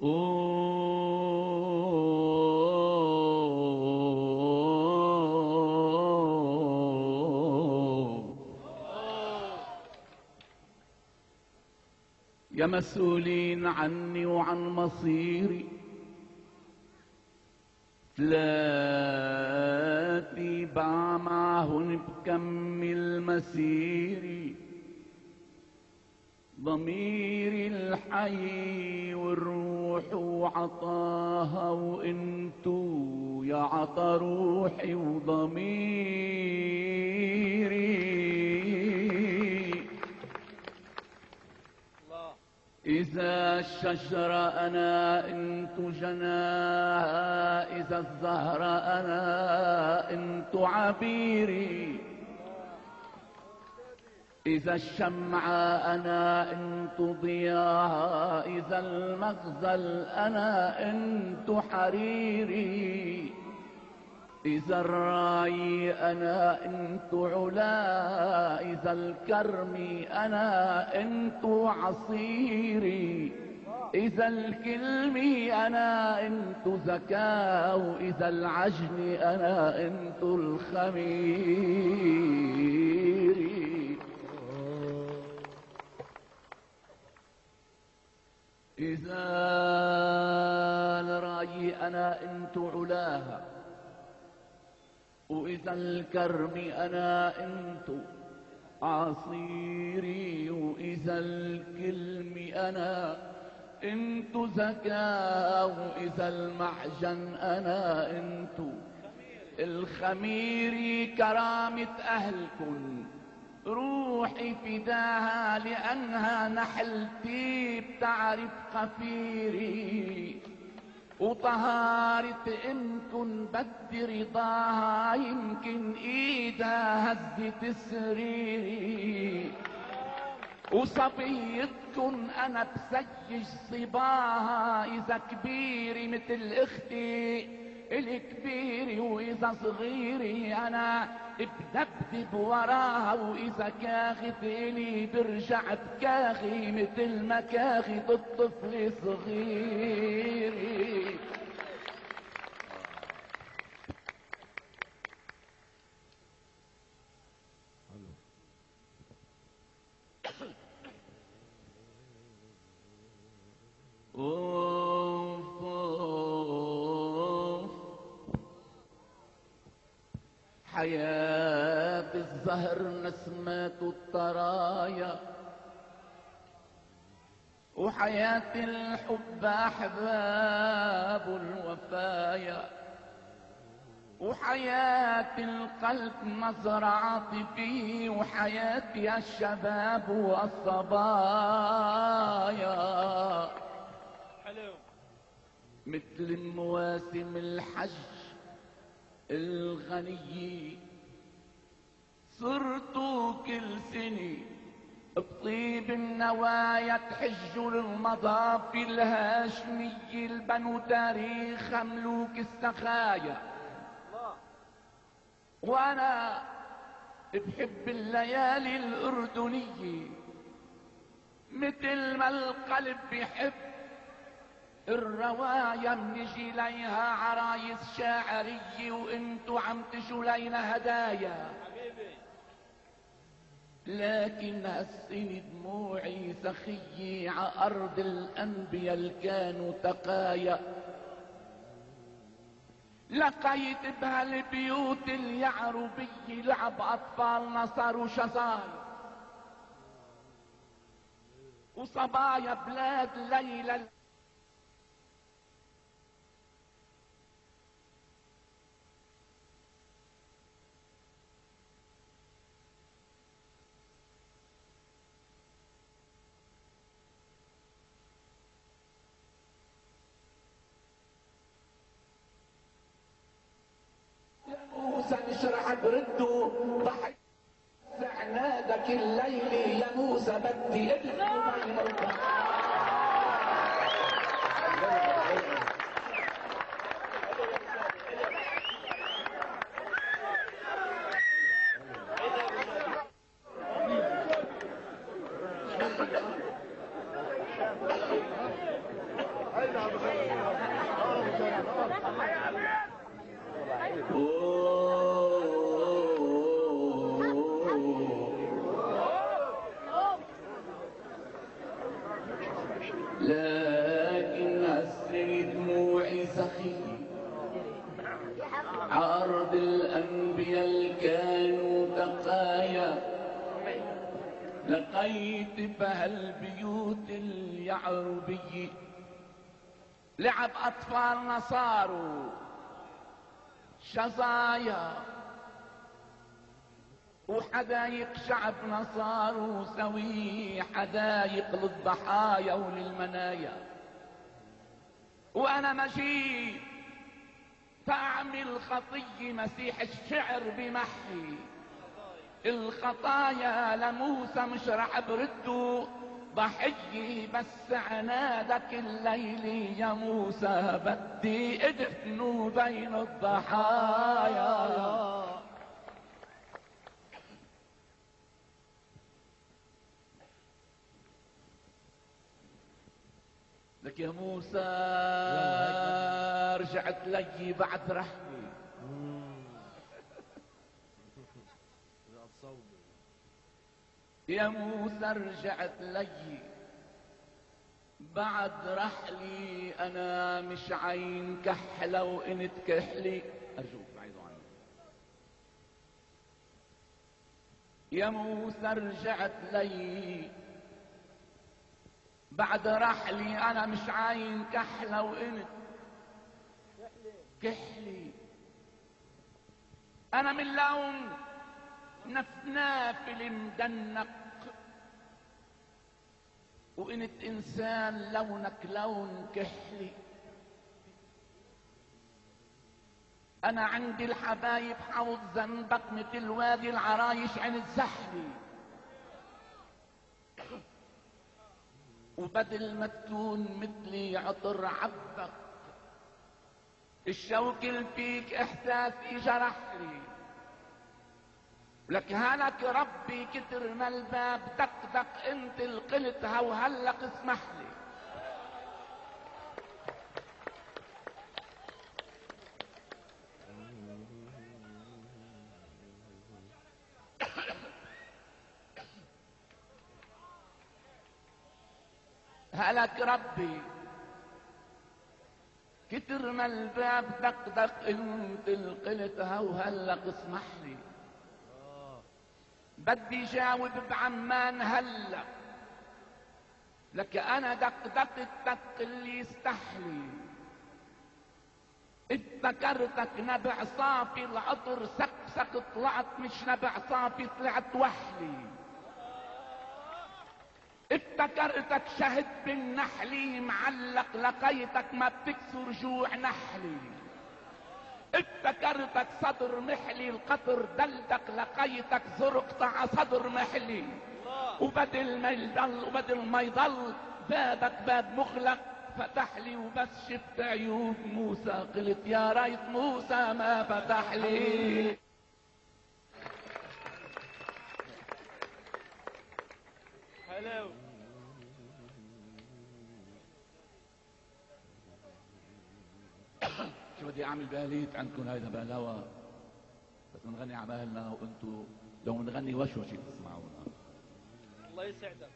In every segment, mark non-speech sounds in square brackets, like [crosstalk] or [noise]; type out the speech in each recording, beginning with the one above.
يا مسؤولين عني وعن مصيري. ثلاثي باع معهن بكمل مسيري ضميري الحي والروح وعطاها وإنتو يا عطا روحي وضميري. إذا الشجرة أنا إنت جناها إذا الزهرة أنا إنت عبيري. إذا الشمعة أنا انت ضياها إذا المغزل أنا انت حريري إذا الراي أنا انت علا إذا الكرم أنا انت عصيري إذا الكلم أنا انت زكاة وإذا العجن أنا انت الخمير إذا الرأي أنا انت علاها وإذا الكرم أنا انت عصيري وإذا الكلم أنا انت زكاة وإذا المعجن أنا انت الخميري كرامة أهلكن. روحي فداها لأنها نحلتي بتعرف خفيري وطهارة امكن بدي رضاها يمكن إيدها هزت سريري. وصبيتكن أنا بسيج صباها إذا كبيري مثل الكبيري وإذا صغيري أنا بذبذب وراها وإذا كاخت الي برجع بكاخي مثل ما كاخت الطفل صغيري حياة الزهر نسمة الطرايا. وحياة الحب أحباب الوفايا. وحياة القلب مزرعة فيه. وحياتي الشباب والصبايا. حلو مثل مواسم الحج الغني صرت كل سنة بطيب النوايا تحج المضافي الهاشمي البنو تاريخ ملوك السخايا. وأنا بحب الليالي الاردنية مثل ما القلب بيحب الرواية منجي ليها عرايس شاعرية وانتو عم تجوا لينا هدايا. لكن هالسنة دموعي سخية ع أرض الأنبياء اللي كانوا تقايا. لقيت بهالبيوت اليعربية لعب أطفالنا صاروا شظايا وصبايا بلاد ليلى الليل يا موسى بدي الأنبياء كانوا تقايا لقيت بهالبيوت اليعربية لعب أطفال نصارو شظايا وحدايق شعب نصارو سوي حدايق للضحايا وللمنايا. وأنا مشيت فاعمل خطي مسيح الشعر بمحي. الخطايا لموسى مش رح برده ضحية بس عنادك الليل يا موسى بدي ادفنه بين الضحايا. لك يا موسى. رجعت لي بعد رحمي يا موسى رجعت لي. بعد رحلي أنا مش عين كحلة وانت كحلي أرجوك بعيدوا عني. يا موسى رجعت لي. بعد رحلي أنا مش عاين كحلة وانت كحلي أنا من لون نفنافل مدنق وانت انسان لونك لون كحلي أنا عندي الحبايب حوض زنبق مثل وادي العرايش عن الزحلي وبدل ما تكون مثلي عطر عبق. الشوك فيك احساسي جرح لي. لك هلك ربي كتر ما الباب دقدق انت القلتها وهلق اسمح لي. هلك ربي كتر ما الباب دقدق انت القلتها وهلق اسمح لي. بدي جاوب بعمان هلا. لك أنا دقدقت الدق اللي يستحلي افتكرتك نبع صافي العطر سقسق طلعت مش نبع صافي طلعت وحلي. افتكرتك شهد بالنحلي معلق لقيتك ما بتكسر جوع نحلي. افتكرتك صدر محلي القطر دلدك لقيتك زرق طع صدر محلي. وبدل ما يضل وبدل ما يضل بابك باب مغلق فتح لي وبس شفت عيون موسى. قلت يا ريت موسى ما فتح لي. حلو شو بدي أعمل باليت عندكم هيدا بهلاوة بس بنغني عبالنا وأنتو لو بنغني وشوشي تسمعونا. الله يسعدك.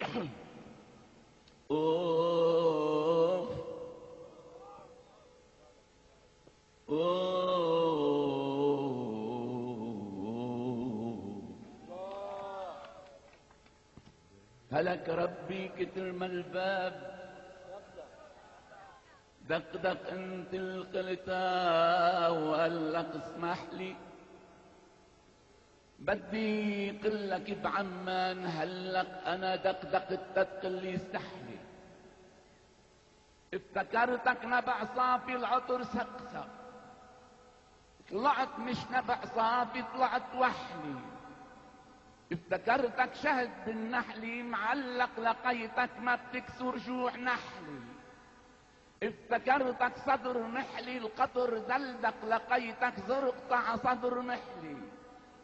[coughs] أوه. أوه. هلك ربي كتر ما الباب دقدق انت القلتا وقال اسمح لي. بدي قلك بعمان هلك أنا دقدق الدق اللي يستحلي افتكرتك نبع صافي العطر سقسق. طلعت مش نبع صافي طلعت وحلي. افتكرتك شهد بالنحل معلق لقيتك ما بتكسر جوع نحلي. افتكرتك صدر محلي القطر دلدق لقيتك زرق طع صدر محلي.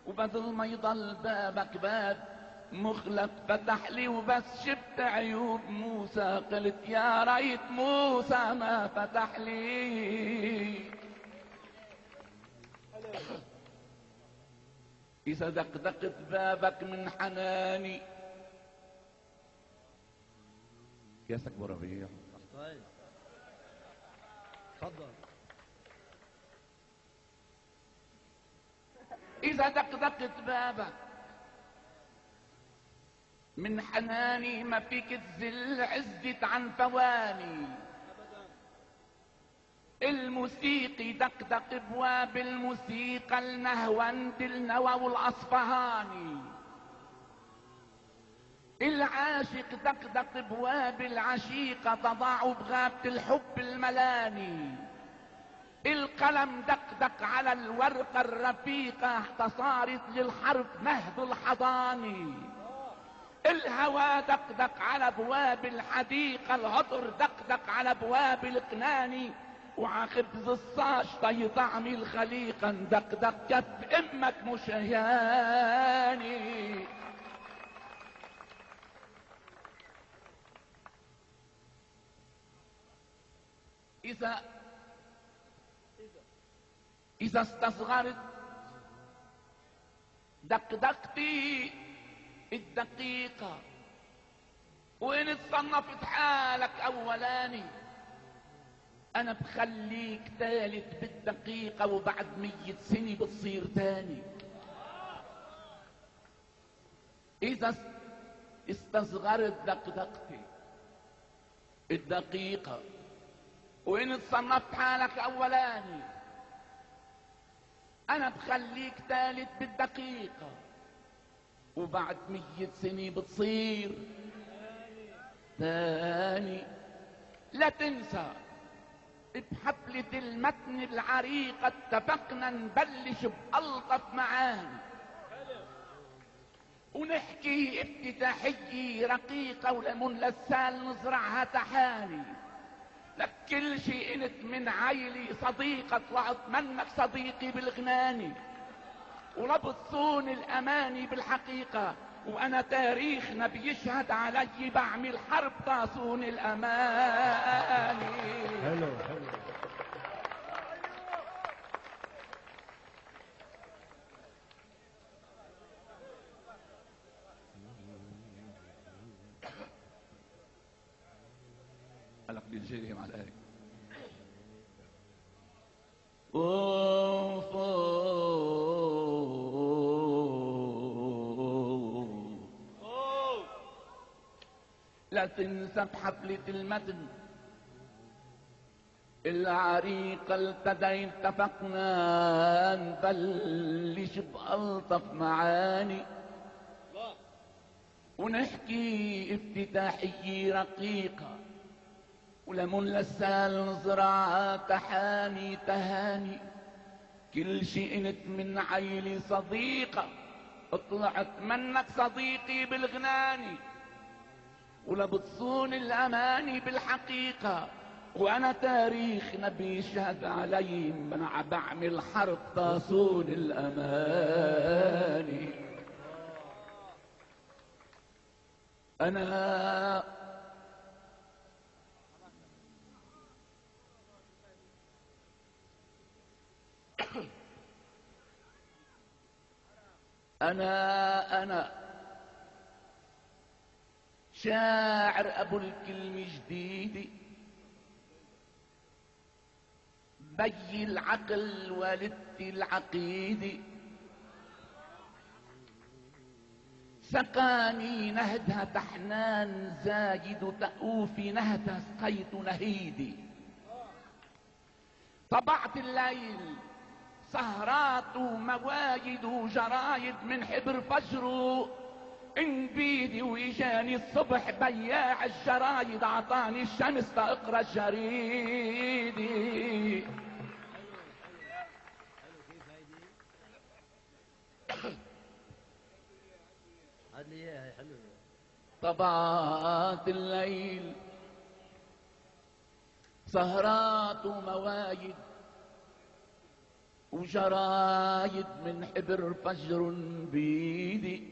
وبدل ما يضل بابك باب مخلق فتح لي وبس شفت عيوب موسى قلت يا ريت موسى ما فتح لي. إذا دقدقت بابك من حناني. ابو ربيع. طيب. تفضل. إذا دقدقت بابك من حناني ما فيك تزل عزت عن فواني. الموسيقي دقدق بواب الموسيقى النهوند النوى والأصفهاني. العاشق دقدق بواب العشيقة تضاع بغابة الحب الملاني. القلم دقدق على الورقة الرفيقة تصارت للحرف مهد الحضاني. الهوى دقدق على ابواب الحديقة الهطر دقدق على ابواب القناني وعخبز الصاش طي طعم الخليقة دقدق كف إمك مش هاني إذا إذا استصغرت دقدقتي الدقيقة وإن اتصنفت حالك أولاني أنا بخليك تالت بالدقيقة وبعد مية سنة بتصير تاني إذا استصغرت دقدقتي الدقيقة وإن اتصنفت حالك أولاني أنا بخليك تالت بالدقيقة. وبعد مية سنة بتصير تاني لا تنسى بحفلة المتن العريقة اتفقنا نبلش بألطف معاني. ونحكي افتتاحية رقيقة ولمن لسال نزرعها تحاني لك كل شيء انت من عيلي طلعت منك صديقي بالغناني. ولبصون الأماني بالحقيقة وأنا تاريخنا بيشهد علي بعمل حرب طاسون الأماني. حلو حلو. بيجيهم عليك أوه. لا تنسى بحفلة المتن العريقة التدين اتفقنا نبلش بألطف معاني. ونحكي افتتاحية رقيقة. ولمن لسال نزرع تحاني تهاني. كل شيء انت من عيلي صديقة طلعت منك صديقي بالغناني. ولا بتصون الأماني بالحقيقة. وأنا تاريخنا بيشهد علي منع بعمل حرب تصون الأماني. أنا أنا أنا. شاعر أبو الكلمة جديدة بي العقل والدتي العقيدة سقاني نهدها تحنان زايد تأوفي نهدها سقيت نهيدي طبعت الليل سهرات ومواجد وجرايد من حبر فجره إن بيدي ويجاني الصبح بياع الجرايد عطاني الشمس تقرا حلوة. طبعات الليل سهرات وموايد وجرايد من حبر فجر بيدي.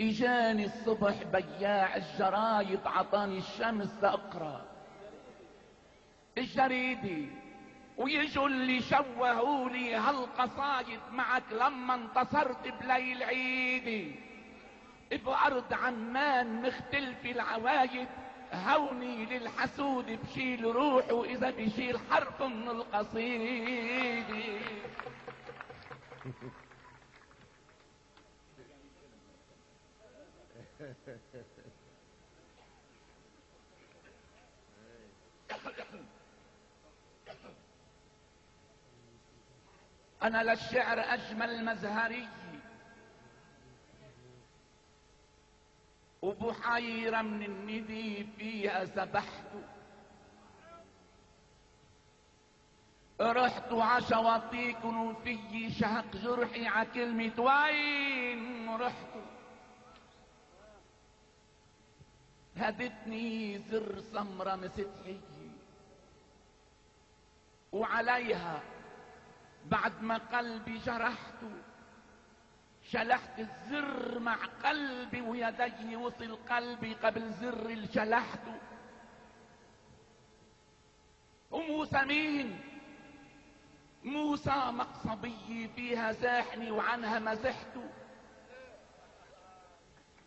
إجاني الصبح بياع الجرايد عطاني الشمس أقرأ. الجريدة ويجوا اللي شوهوا لي هالقصايد معك لما انتصرت بليل عيدي. بأرض عمان مختلف العوايد هوني للحسود بشيل روحه إذا بشيل حرف من القصيدة أنا للشعر أجمل مزهري. وبحيرة من الندي فيها سبحت. رحت عشواطيك وفي شهق جرحي ع كلمة وين رحت. هدتني زر سمرة مسدحية وعليها بعد ما قلبي جرحته شلحت الزر مع قلبي ويدي وصل قلبي قبل زر اللي شلحته. وموسى مين؟ موسى مقصبي فيها زاحني وعنها مزحته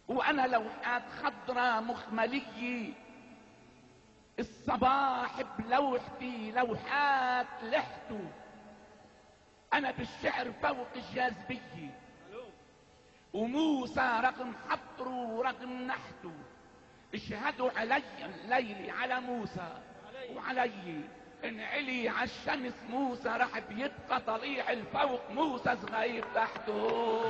وأنا لوحات خضرة مخملية الصباح بلوحتي لوحات لحته. أنا بالشعر فوق الجاذبية. وموسى رغم حبره ورغم نحته اشهدوا علي الليل على موسى وعلي. ان علي على الشمس موسى راح بيبقى طليع الفوق موسى صغير تحته.